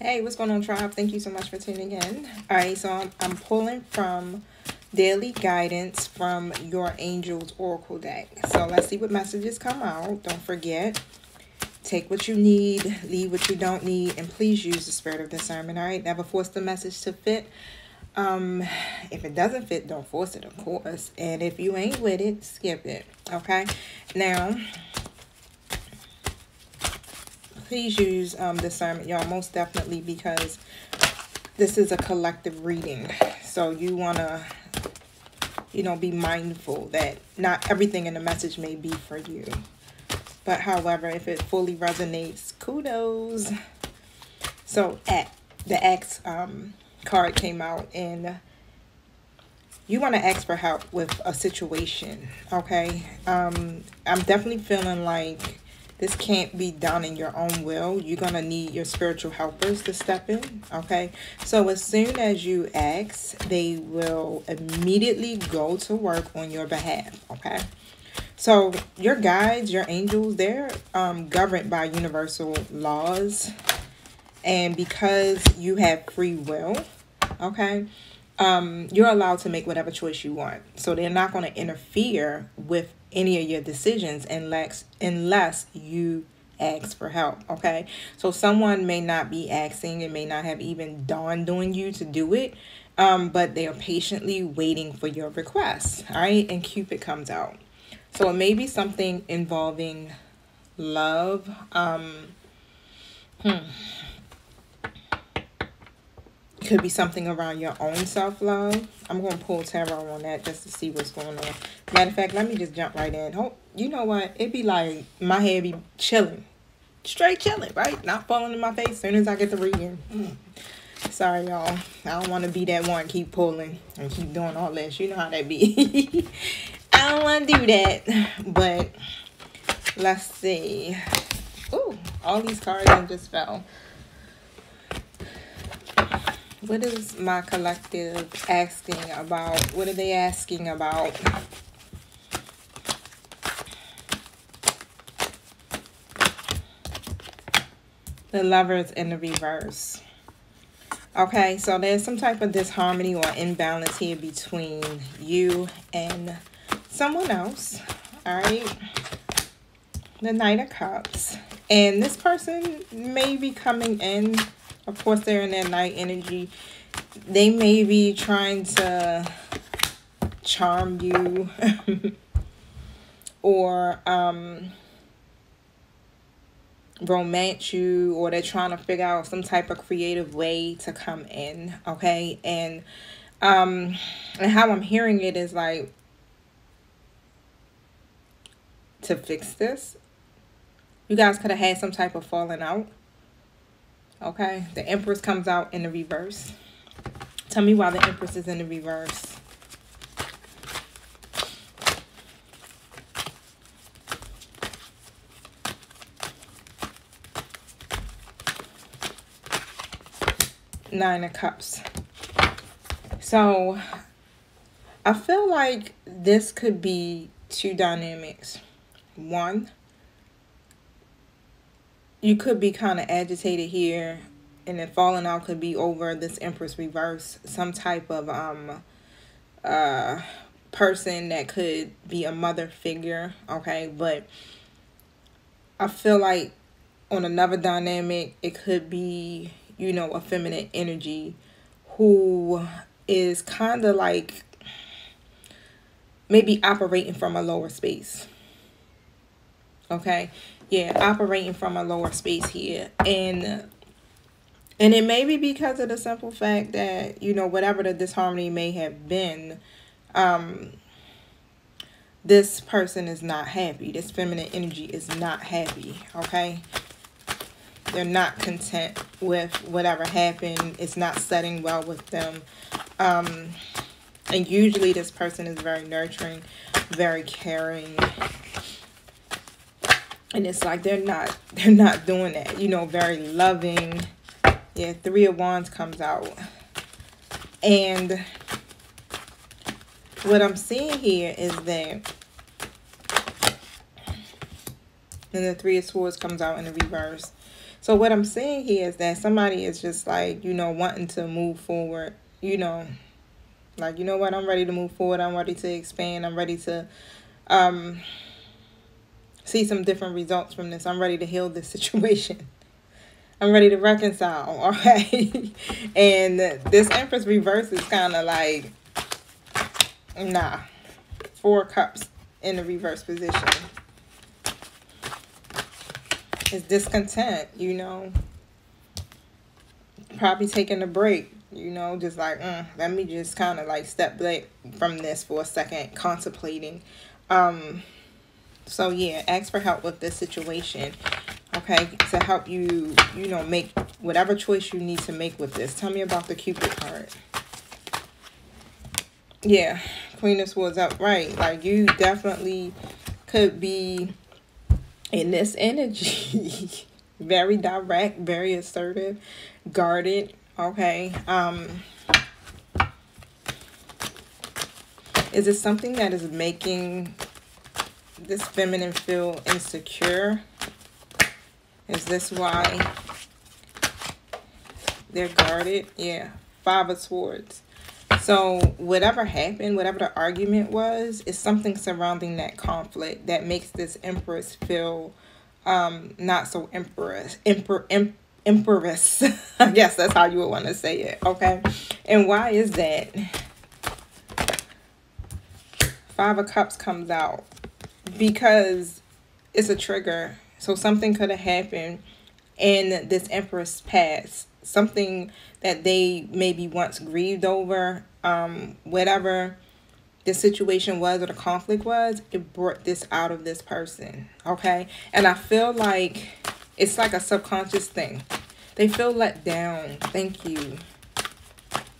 Hey, what's going on, tribe? Thank you so much for tuning in. All right, so I'm, I'm pulling from daily guidance from your angels oracle deck. So let's see what messages come out. Don't forget, take what you need, leave what you don't need, and please use the spirit of discernment. All right, never force the message to fit. Um, if it doesn't fit, don't force it, of course. And if you ain't with it, skip it. Okay. Now, please use um, discernment, y'all, most definitely, because this is a collective reading. So you want to, you know, be mindful that not everything in the message may be for you. But however, if it fully resonates, kudos. So at the X um, card came out and you want to ask for help with a situation, okay? Um, I'm definitely feeling like this can't be done in your own will. You're going to need your spiritual helpers to step in, okay? So as soon as you ask, they will immediately go to work on your behalf, okay? So your guides, your angels, they're um, governed by universal laws. And because you have free will, okay, um, you're allowed to make whatever choice you want. So they're not going to interfere with any of your decisions unless unless you ask for help okay? So someone may not be asking it may not have even dawned on you to do it um but they are patiently waiting for your request all right and cupid comes out. So it may be something involving love um hmm could be something around your own self-love. I'm going to pull tarot on that just to see what's going on. Matter of fact, let me just jump right in. Oh, you know what? It'd be like my head be chilling. Straight chilling, right? Not falling in my face as soon as I get the reading. Mm. Sorry, y'all. I don't want to be that one. Keep pulling and keep doing all this. You know how that be. I don't want to do that. But let's see. Ooh, all these cards just fell what is my collective asking about? What are they asking about? The lovers in the reverse. Okay, so there's some type of disharmony or imbalance here between you and someone else. All right. The Knight of Cups. And this person may be coming in of course, they're in that Knight energy. They may be trying to charm you. Or um, romance you or they're trying to figure out some type of creative way to come in okay? And um and how i'm hearing it is like to fix this you guys could have had some type of falling out Okay, the Empress comes out in the reverse. Tell me why the Empress is in the reverse. Nine of Cups. So, I feel like this could be two dynamics. One, you could be kind of agitated here and then falling out could be over this empress reverse some type of um uh person that could be a mother figure okay? But i feel like on another dynamic it could be you know a feminine energy who is kind of like maybe operating from a lower space okay yeah operating from a lower space here. And and it may be because of the simple fact that you know whatever the disharmony may have been um this person is not happy. This feminine energy is not happy okay? They're not content with whatever happened. It's not setting well with them. Um and usually this person is very nurturing very caring and it's like they're not they're not doing that you know very loving. Yeah three of wands comes out. And what i'm seeing here is that and the three of swords comes out in the reverse. So what I'm seeing here is that somebody is just like, you know, wanting to move forward, you know, like, you know what, I'm ready to move forward. I'm ready to expand. I'm ready to um, see some different results from this. I'm ready to heal this situation. I'm ready to reconcile, okay? and this Empress reverse is kind of like, nah. Four cups in the reverse position. It's discontent, you know. Probably taking a break, you know, just like, mm, let me just kind of like step back from this for a second, contemplating. Um, so yeah, ask for help with this situation okay to help you you know make whatever choice you need to make with this. Tell me about the cupid card yeah queen of swords upright like you definitely could be in this energy. Very direct very assertive guarded okay um is it something that is making this feminine feel insecure is this why they're guarded? Yeah. Five of Swords. So whatever happened, whatever the argument was, is something surrounding that conflict that makes this Empress feel um, not so empress, emperor, em, empress. I guess that's how you would want to say it. Okay. And why is that? Five of Cups comes out because it's a trigger so something could have happened in this empress past. Something that they maybe once grieved over, um, whatever the situation was or the conflict was, it brought this out of this person. Okay. And I feel like it's like a subconscious thing. They feel let down. Thank you.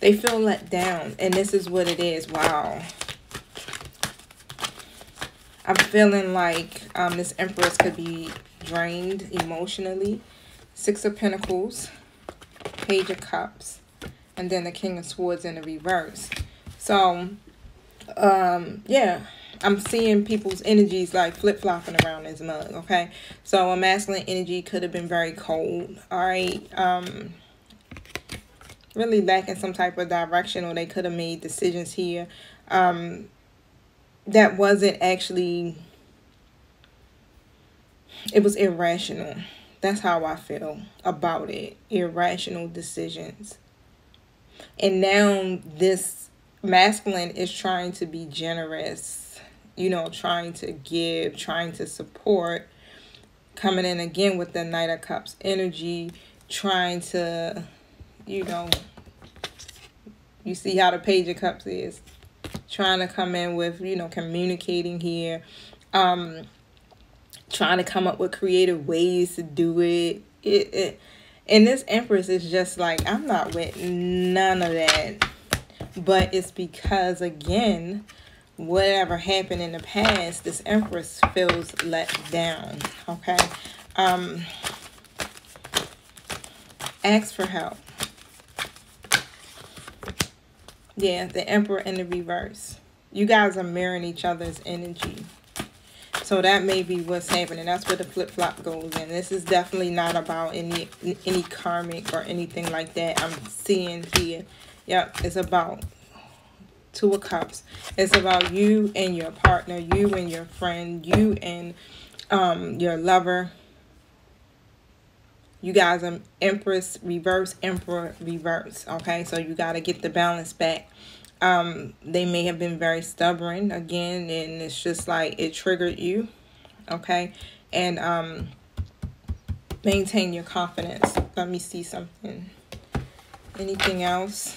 They feel let down. And this is what it is. Wow. I'm feeling like um, this Empress could be drained emotionally. Six of Pentacles, Page of Cups, and then the King of Swords in the reverse. So, um, yeah, I'm seeing people's energies like flip-flopping around this mug, okay? So a masculine energy could have been very cold, all right? Um, really lacking some type of direction or they could have made decisions here um, that wasn't actually it was irrational. That's how I feel about it. Irrational decisions. And now this masculine is trying to be generous, you know, trying to give, trying to support. Coming in again with the Knight of Cups energy, trying to, you know, you see how the Page of Cups is. Trying to come in with, you know, communicating here. Um, trying to come up with creative ways to do it. It, it and this empress is just like I'm not with none of that. But it's because again, whatever happened in the past, this empress feels let down. Okay. Um ask for help. Yeah, the emperor in the reverse. You guys are mirroring each other's energy. So that may be what's happening. That's where the flip-flop goes in. This is definitely not about any any karmic or anything like that. I'm seeing here. Yep, it's about Two of Cups. It's about you and your partner, you and your friend, you and um, your lover. You guys are Empress reverse, Emperor reverse. Okay, so you got to get the balance back. Um they may have been very stubborn again and it's just like it triggered you okay? And um maintain your confidence. Let me see something. Anything else?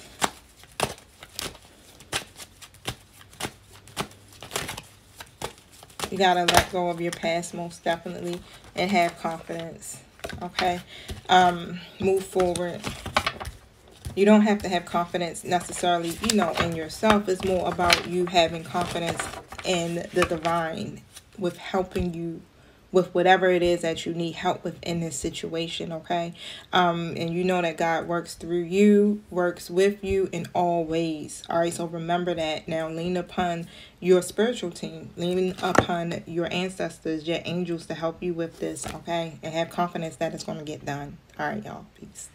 You gotta let go of your past most definitely and have confidence okay um move forward you don't have to have confidence necessarily, you know, in yourself. It's more about you having confidence in the divine with helping you with whatever it is that you need help with in this situation, okay? Um, and you know that God works through you, works with you in all ways. All right, so remember that. Now lean upon your spiritual team, lean upon your ancestors, your angels to help you with this, okay? And have confidence that it's going to get done. All right, y'all. Peace.